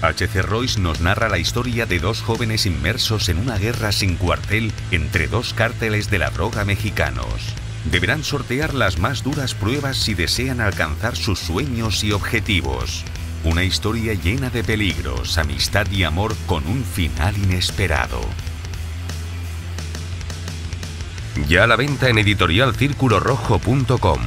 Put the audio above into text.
H.C. Royce nos narra la historia de dos jóvenes inmersos en una guerra sin cuartel entre dos cárteles de la droga mexicanos. Deberán sortear las más duras pruebas si desean alcanzar sus sueños y objetivos. Una historia llena de peligros, amistad y amor con un final inesperado. Ya a la venta en editorialcirculorrojo.com.